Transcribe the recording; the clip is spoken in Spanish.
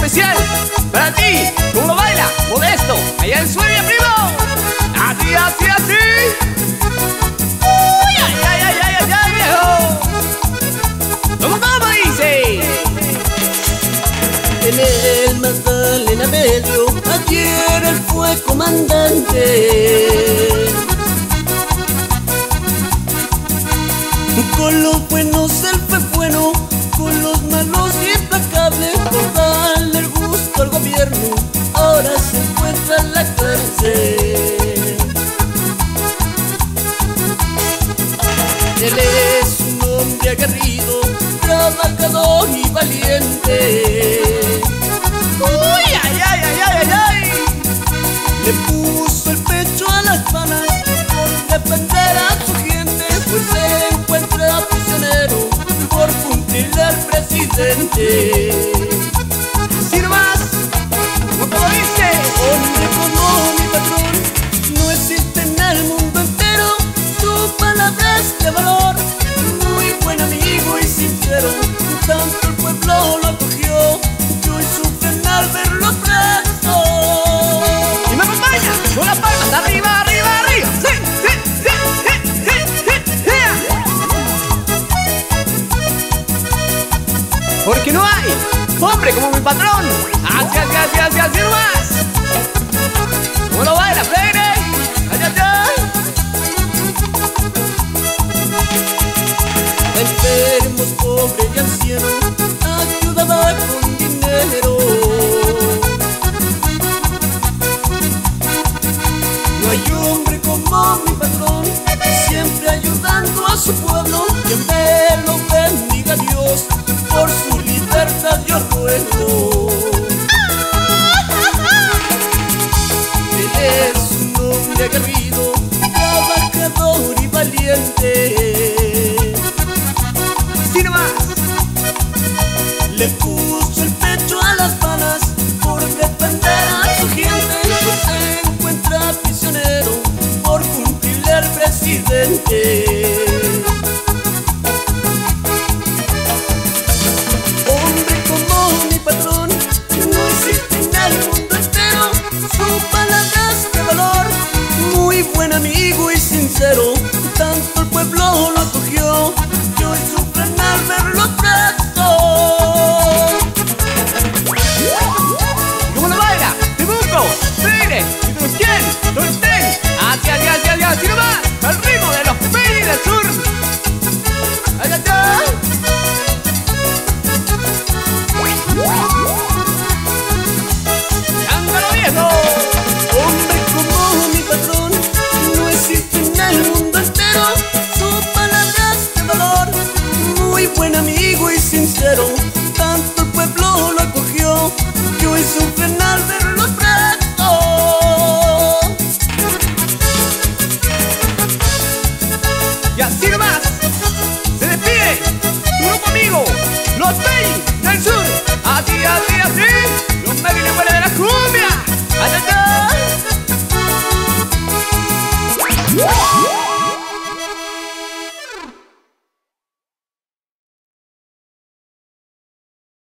especial para ti. ¿Cómo lo baila? Modesto, allá en Suecia, primo. Así, así, así. Uy, ay, ay, ay, ay, ay, ay viejo. ¿Cómo, cómo dice? En el Magdalena Medio, ayer él fue comandante. Y valiente. Uy, ay, ay, ay, ay, ay, ay. Le puso el pecho a las balas por defender a su gente, pues se encuentra prisionero por cumplirle al presidente. Porque no hay hombre como mi patrón. Así, así, así, así, así nomás. ¿Cómo lo baila, Freire? Ay, ay, ay. enfermos, pobre y anciano, ayudaba con dinero. No hay hombre como mi patrón, siempre ayudando a su pueblo, que me lo bendiga Dios, por su ruego. Él es un hombre aguerrido, trabajador y valiente. Nomás. Le amigo y sincero. así, así. Los de la cumbia.